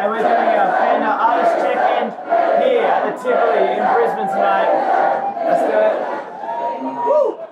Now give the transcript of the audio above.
and we're doing a Fender artist check-in here at the Tivoli in Brisbane tonight. Let's do it. Woo!